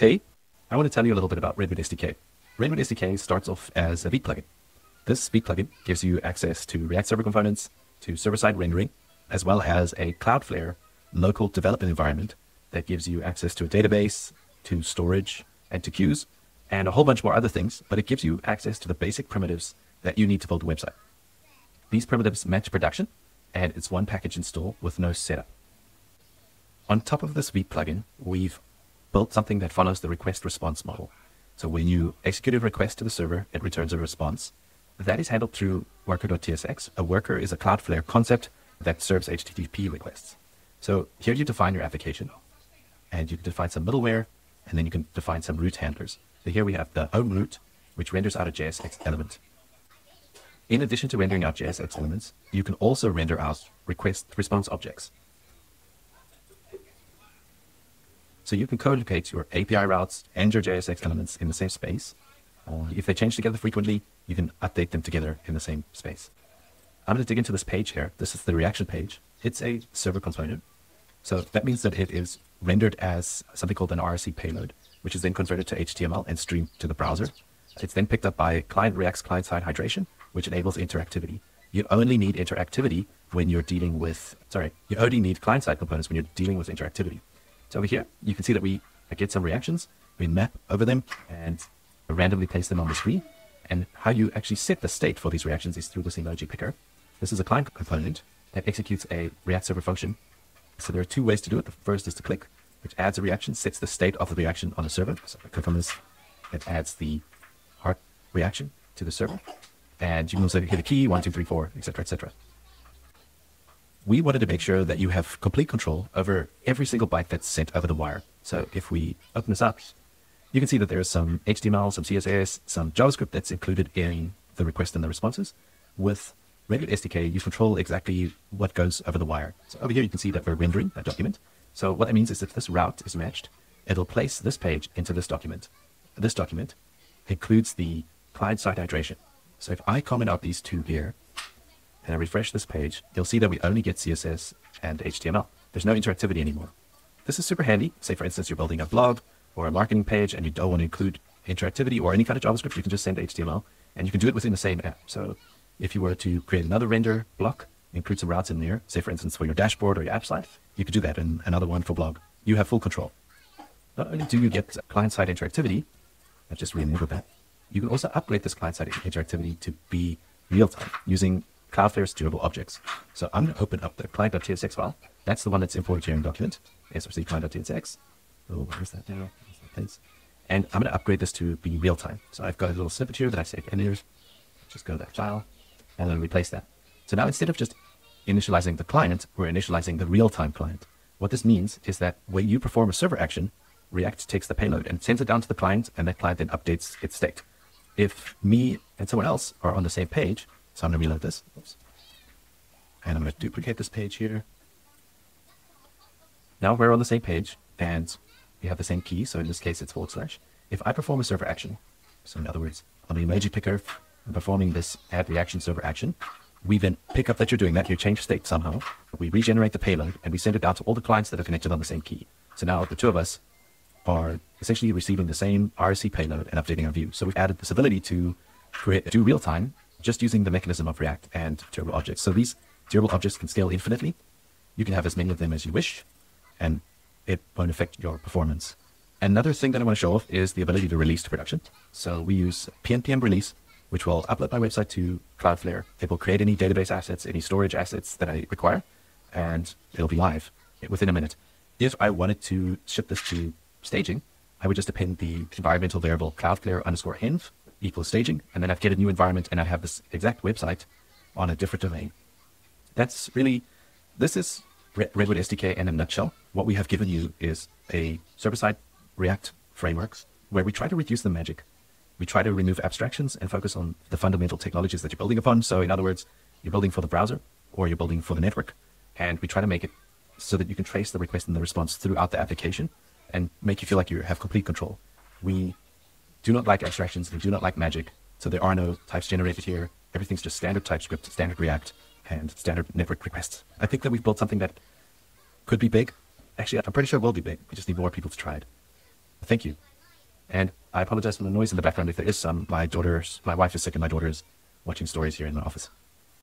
Hey, I want to tell you a little bit about Redwood SDK. Redwood SDK starts off as a Vite plugin. This Vite plugin gives you access to React Server components, to server-side rendering, as well as a Cloudflare local development environment that gives you access to a database, to storage, and to queues, and a whole bunch more other things, but it gives you access to the basic primitives that you need to build a website. These primitives match production, and it's one package install with no setup. On top of this Vite plugin, we've built something that follows the request response model. So when you execute a request to the server, it returns a response. That is handled through worker.tsx. A worker is a Cloudflare concept that serves HTTP requests. So here you define your application, and you can define some middleware, and then you can define some route handlers. So here we have the home route, which renders out a JSX element. In addition to rendering out JSX elements, you can also render out request response objects. So you can co-locate your API routes and your JSX elements in the same space. Uh, if they change together frequently, you can update them together in the same space. I'm going to dig into this page here. This is the reaction page. It's a server component. So that means that it is rendered as something called an RSC payload, which is then converted to HTML and streamed to the browser. It's then picked up by client React's client-side hydration, which enables interactivity. You only need interactivity when you're dealing with, sorry, you only need client-side components when you're dealing with interactivity. So over here, you can see that we get some reactions, we map over them and randomly place them on the screen. And how you actually set the state for these reactions is through this emoji picker. This is a client component that executes a React server function. So there are two ways to do it. The first is to click, which adds a reaction, sets the state of the reaction on the server. So I click on this, it adds the heart reaction to the server. And you can also hit a key, one, two, three, four, etc., etc. We wanted to make sure that you have complete control over every single byte that's sent over the wire. So if we open this up, you can see that there's some HTML, some CSS, some JavaScript that's included in the request and the responses. With Redwood SDK, you control exactly what goes over the wire. So over here, you can see that we're rendering that document. So what that means is if this route is matched, it'll place this page into this document. This document includes the client-side hydration. So if I comment out these two here, and I refresh this page, you'll see that we only get CSS and HTML. There's no interactivity anymore. This is super handy. Say, for instance, you're building a blog or a marketing page and you don't want to include interactivity or any kind of JavaScript, you can just send HTML and you can do it within the same app. So if you were to create another render block, include some routes in there, say, for instance, for your dashboard or your app site, you could do that and another one for blog. You have full control. Not only do you get client-side interactivity, I've just re-enabled that, you can also upgrade this client-side interactivity to be real-time using Cloudflare's durable objects. So I'm going to open up the client.tsx file. That's the one that's imported here in document, src client.tsx. Oh, where's that now? And I'm going to upgrade this to be real time. So I've got a little snippet here that I saved in here. Just go to that file and then replace that. So now instead of just initializing the client, we're initializing the real-time client. What this means is that when you perform a server action, React takes the payload and sends it down to the client, and that client then updates its state. If me and someone else are on the same page, so I'm going to reload this. Oops. And I'm going to duplicate this page here. Now we're on the same page and we have the same key. So in this case, it's forward slash. If I perform a server action, so in other words, on the emoji picker, I'm performing this add reaction server action. We then pick up that you're doing that. You change state somehow. We regenerate the payload and we send it out to all the clients that are connected on the same key. So now the two of us are essentially receiving the same RSC payload and updating our view. So we've added this ability to create, do real time just using the mechanism of React and durable objects. So these durable objects can scale infinitely. You can have as many of them as you wish, and it won't affect your performance. Another thing that I want to show off is the ability to release to production. So we use PNPM release, which will upload my website to Cloudflare. It will create any database assets, any storage assets that I require, and it'll be live within a minute. If I wanted to ship this to staging, I would just append the environmental variable Cloudflare underscore env equals staging, and then I've get a new environment and I have this exact website on a different domain. That's really, this is Redwood SDK in a nutshell. What we have given you is a server-side React frameworks where we try to reduce the magic. We try to remove abstractions and focus on the fundamental technologies that you're building upon. So in other words, you're building for the browser or you're building for the network. And we try to make it so that you can trace the request and the response throughout the application and make you feel like you have complete control. We do not like abstractions. They do not like magic. So there are no types generated here. Everything's just standard TypeScript, standard React, and standard network requests. I think that we've built something that could be big. Actually, I'm pretty sure it will be big. We just need more people to try it. Thank you. And I apologize for the noise in the background if there is some. My daughter's, my wife is sick and my daughter is watching stories here in the office.